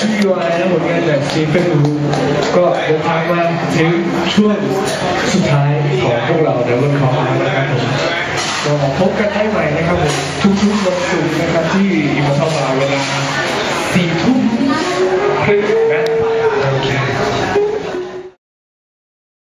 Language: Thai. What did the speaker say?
ชื่ออะไรนะผลงานจบกซีเฟนรูก็เดินทางมาถึงช่วงสุดท้ายของพวกเราเดี๋ยวบนขอมานะครับผมก็พบกันได้ใหม่นะครับผมทุกๆวันศุกร์นะครับที่อิมทอมบาวัน